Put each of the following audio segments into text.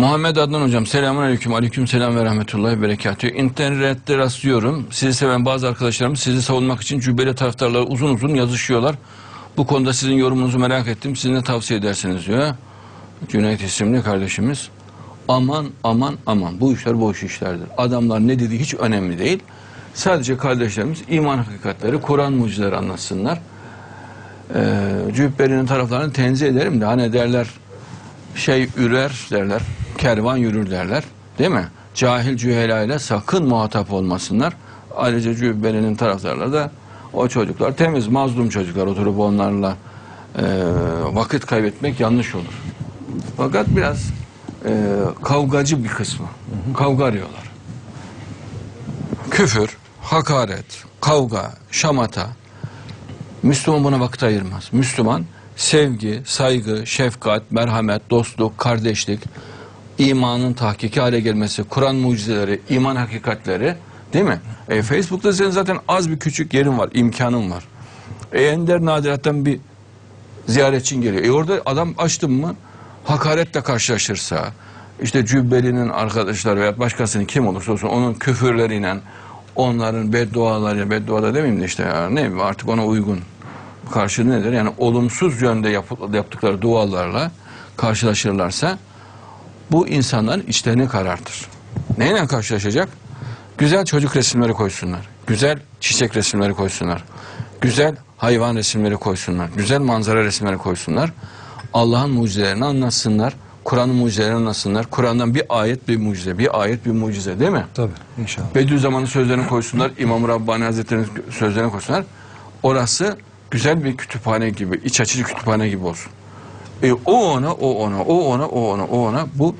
Muhammed Adnan hocam selamun aleyküm. Aleyküm selam ve rahmetullahi ve berekatühü. İnternette rastlıyorum. Sizi seven bazı arkadaşlarım sizi savunmak için cübbeli taraftarları uzun uzun yazışıyorlar. Bu konuda sizin yorumunuzu merak ettim. Siz ne tavsiye edersiniz diyor. Cüneyt isimli kardeşimiz. Aman aman aman bu işler boş işlerdir. Adamlar ne dediği hiç önemli değil. Sadece kardeşlerimiz iman hakikatleri, Kur'an mucizeleri anlatsınlar. Ee, cübbelinin taraflarını tenzih ederim de hani derler şey ürer derler, kervan yürür derler. Değil mi? Cahil cühela ile sakın muhatap olmasınlar. Ayrıca cübbelinin taraftarları da o çocuklar temiz, mazlum çocuklar oturup onlarla e, vakit kaybetmek yanlış olur. Fakat biraz e, kavgacı bir kısmı. Kavga arıyorlar. Küfür, hakaret, kavga, şamata, Müslüman buna vakit ayırmaz. Müslüman sevgi, saygı, şefkat, merhamet, dostluk, kardeşlik, imanın tahkiki hale gelmesi, Kur'an mucizeleri, iman hakikatleri değil mi? E, Facebook'ta senin zaten az bir küçük yerin var, imkanın var. E, ender nadirattan bir ziyaretçin geliyor. E orada adam açtın mı hakaretle karşılaşırsa, işte cübbelinin arkadaşları veya başkasının kim olursa olsun onun küfürleriyle, onların beddualarıyla, beddua demeyeyim de işte ya, ne artık ona uygun karşılığı nedir? Yani olumsuz yönde yap- yaptıkları dualarla karşılaşırlarsa bu insanların içlerini karartır. Neyle karşılaşacak? Güzel çocuk resimleri koysunlar. Güzel çiçek resimleri koysunlar. Güzel hayvan resimleri koysunlar. Güzel manzara resimleri koysunlar. Allah'ın mucizelerini anlatsınlar. Kur'an'ın mucizelerini anlatsınlar. Kur'an'dan bir ayet bir mucize, bir ayet bir mucize değil mi? Tabii inşallah. Bediüzzaman'ın sözlerini koysunlar, İmam Rabbani Hazretleri'nin sözlerini koysunlar. Orası güzel bir kütüphane gibi, iç açıcı kütüphane gibi olsun. E, o ona, o ona, o ona, o ona, o ona bu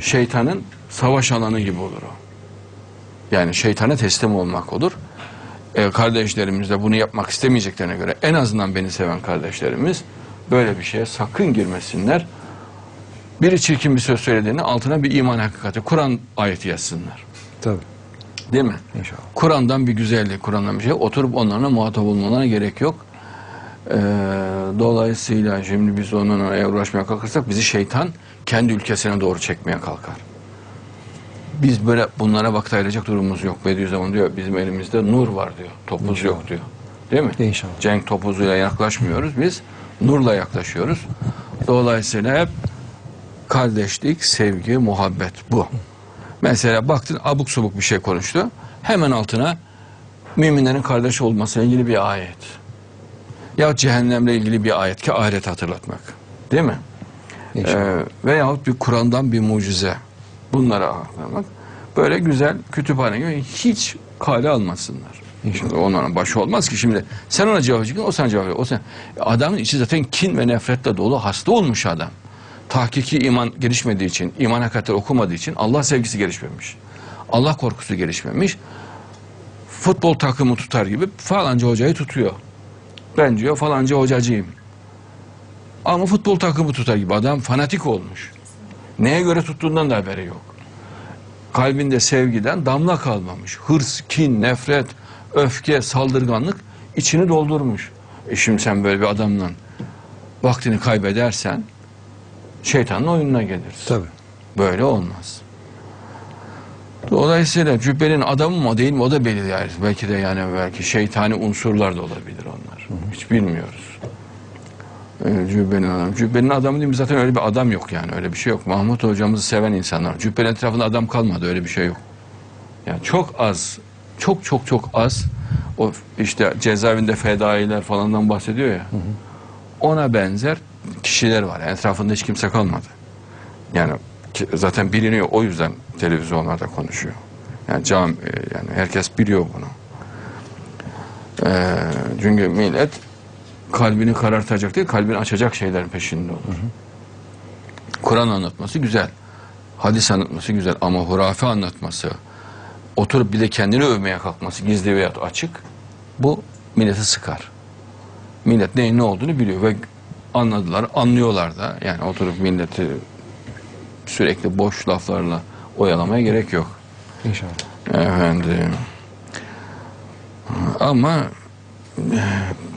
şeytanın savaş alanı gibi olur o. Yani şeytana teslim olmak olur. E, kardeşlerimiz de bunu yapmak istemeyeceklerine göre en azından beni seven kardeşlerimiz böyle bir şeye sakın girmesinler. Biri çirkin bir söz söylediğinde altına bir iman hakikati, Kur'an ayeti yazsınlar. Tabii Değil mi? inşallah. Kur'an'dan bir güzellik, Kur'an'dan bir şey. Oturup onlarla muhatap olmalarına gerek yok. Ee, dolayısıyla şimdi biz onunla uğraşmaya kalkarsak bizi şeytan kendi ülkesine doğru çekmeye kalkar. Biz böyle bunlara vakit ayıracak durumumuz yok. Bediüzzaman diyor bizim elimizde nur var diyor. Topuz yok diyor. Değil mi? İnşallah. Cenk topuzuyla yaklaşmıyoruz. Biz nurla yaklaşıyoruz. Dolayısıyla hep kardeşlik, sevgi, muhabbet bu. Mesela baktın abuk subuk bir şey konuştu. Hemen altına müminlerin kardeş olmasıyla ilgili bir ayet. Ya cehennemle ilgili bir ayet ki ahiret hatırlatmak. Değil mi? İnşallah. Ee, veyahut bir Kur'an'dan bir mucize. Bunlara aktarmak. Böyle güzel kütüphane gibi hiç kale almasınlar. İnşallah. Onların başı olmaz ki şimdi sen ona cevap vereceksin o sana cevap verecek. O sen, adamın içi zaten kin ve nefretle dolu hasta olmuş adam. Tahkiki iman gelişmediği için, iman hakikatleri okumadığı için Allah sevgisi gelişmemiş. Allah korkusu gelişmemiş. Futbol takımı tutar gibi falanca hocayı tutuyor. Ben diyor falanca hocacıyım. Ama futbol takımı tutar gibi adam fanatik olmuş. Neye göre tuttuğundan da haberi yok. Kalbinde sevgiden damla kalmamış. Hırs, kin, nefret, öfke, saldırganlık içini doldurmuş. E şimdi sen böyle bir adamla vaktini kaybedersen şeytanın oyununa gelirsin. Tabii. Böyle olmaz. Dolayısıyla cübbenin adamı mı değil mi o da belli yani. Belki de yani belki şeytani unsurlar da olabilir onlar. Hiç bilmiyoruz. Ee, cübbenin adamı. Cübbenin adamı değil mi? Zaten öyle bir adam yok yani. Öyle bir şey yok. Mahmut hocamızı seven insanlar. Cübbenin etrafında adam kalmadı. Öyle bir şey yok. Yani çok az, çok çok çok az o işte cezaevinde fedailer falandan bahsediyor ya. Ona benzer kişiler var. Yani etrafında hiç kimse kalmadı. Yani zaten biliniyor o yüzden televizyonlarda konuşuyor. Yani cam e, yani herkes biliyor bunu. Ee, çünkü millet kalbini karartacak değil, kalbini açacak şeylerin peşinde olur. Kur'an anlatması güzel. Hadis anlatması güzel ama hurafe anlatması, oturup bir de kendini övmeye kalkması gizli veya açık bu milleti sıkar. Millet neyin ne olduğunu biliyor ve anladılar, anlıyorlar da. Yani oturup milleti sürekli boş laflarla oyalamaya gerek yok. İnşallah. Efendim. Ama e,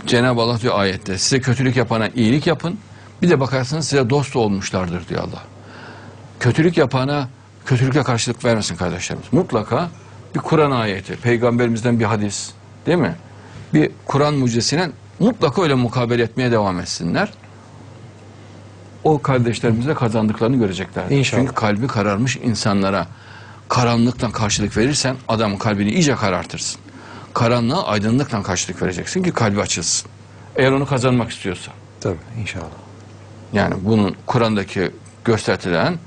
Cenab-ı Allah diyor ayette size kötülük yapana iyilik yapın. Bir de bakarsınız size dost olmuşlardır diyor Allah. kötülük yapana kötülükle karşılık vermesin kardeşlerimiz. Mutlaka bir Kur'an ayeti, peygamberimizden bir hadis değil mi? Bir Kur'an mucizesine mutlaka öyle mukabele etmeye devam etsinler. O kardeşlerimize kazandıklarını görecekler. İnşallah. Çünkü kalbi kararmış insanlara karanlıktan karşılık verirsen adamın kalbini iyice karartırsın. Karanlığa aydınlıkla karşılık vereceksin ki kalbi açılsın. Eğer onu kazanmak istiyorsa. Tabii inşallah. Yani bunun Kur'an'daki gösterilen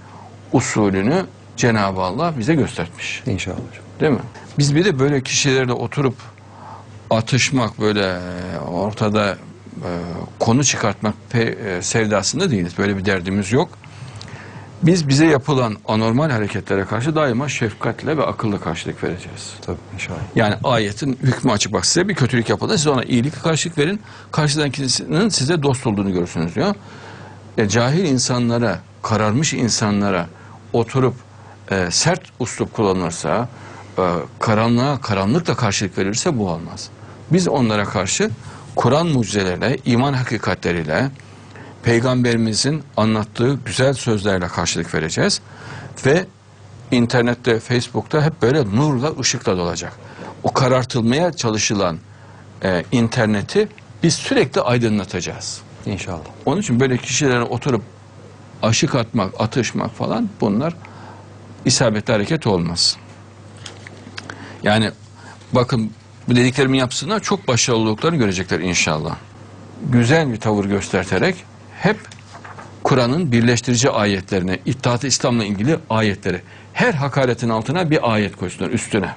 usulünü Cenab-ı Allah bize göstermiş. İnşallah. Değil mi? Biz bir de böyle kişilerle oturup atışmak böyle ortada e, konu çıkartmak pe- e, sevdasında değiliz. Böyle bir derdimiz yok. Biz bize yapılan anormal hareketlere karşı daima şefkatle ve akılla karşılık vereceğiz. Tabii inşallah. Yani ayetin hükmü açık bak size bir kötülük yapıldı siz ona iyilik karşılık verin karşıdakinin size dost olduğunu görürsünüz diyor. E, cahil insanlara kararmış insanlara oturup e, sert uslup kullanılırsa e, karanlığa karanlıkla karşılık verirse bu olmaz. Biz onlara karşı Kur'an mucizeleriyle, iman hakikatleriyle, peygamberimizin anlattığı güzel sözlerle karşılık vereceğiz ve internette, Facebook'ta hep böyle nurla, ışıkla dolacak. O karartılmaya çalışılan e, interneti biz sürekli aydınlatacağız. İnşallah. Onun için böyle kişilere oturup aşık atmak, atışmak falan bunlar isabetli hareket olmaz. Yani bakın bu dediklerimin yapsınlar çok başarılı olduklarını görecekler inşallah. Güzel bir tavır gösterterek hep Kur'an'ın birleştirici ayetlerine, İttihat-ı İslam'la ilgili ayetleri her hakaretin altına bir ayet koysunlar üstüne.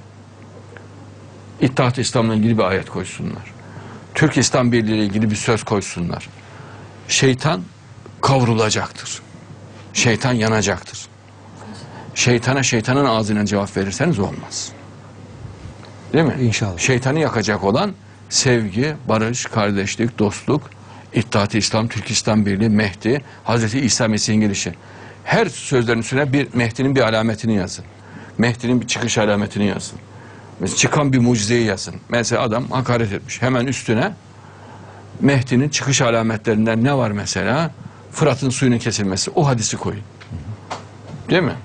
İttihat-ı İslam'la ilgili bir ayet koysunlar. Türk İslam Birliği ile ilgili bir söz koysunlar. Şeytan kavrulacaktır. Şeytan yanacaktır. Şeytana şeytanın ağzına cevap verirseniz olmaz. Değil mi? İnşallah. Şeytanı yakacak olan sevgi, barış, kardeşlik, dostluk, İttihat-ı İslam, Türk İslam Birliği, Mehdi, Hazreti İsa Mesih'in gelişi. Her sözlerin üstüne bir Mehdi'nin bir alametini yazın. Mehdi'nin bir çıkış alametini yazın. Mesela çıkan bir mucizeyi yazın. Mesela adam hakaret etmiş. Hemen üstüne Mehdi'nin çıkış alametlerinden ne var mesela? Fırat'ın suyunun kesilmesi. O hadisi koyun. Değil mi?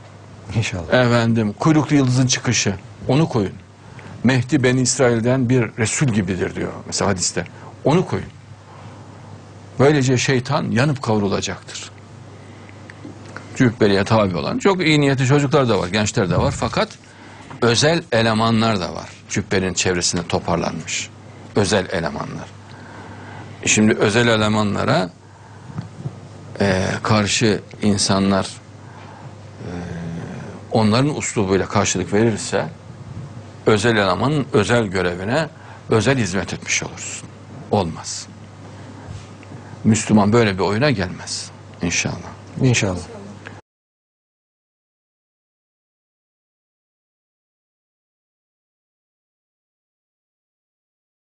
İnşallah. Efendim kuyruklu yıldızın çıkışı. Onu koyun. Mehdi ben İsrail'den bir Resul gibidir diyor mesela hadiste. Onu koyun. Böylece şeytan yanıp kavrulacaktır. Cübbeliye tabi olan çok iyi niyetli çocuklar da var, gençler de var. Fakat özel elemanlar da var. Cübbenin çevresinde toparlanmış. Özel elemanlar. Şimdi özel elemanlara eee, karşı insanlar eee, onların uslubuyla karşılık verirse özel elemanın özel görevine özel hizmet etmiş olursun. Olmaz. Müslüman böyle bir oyuna gelmez. İnşallah. İnşallah.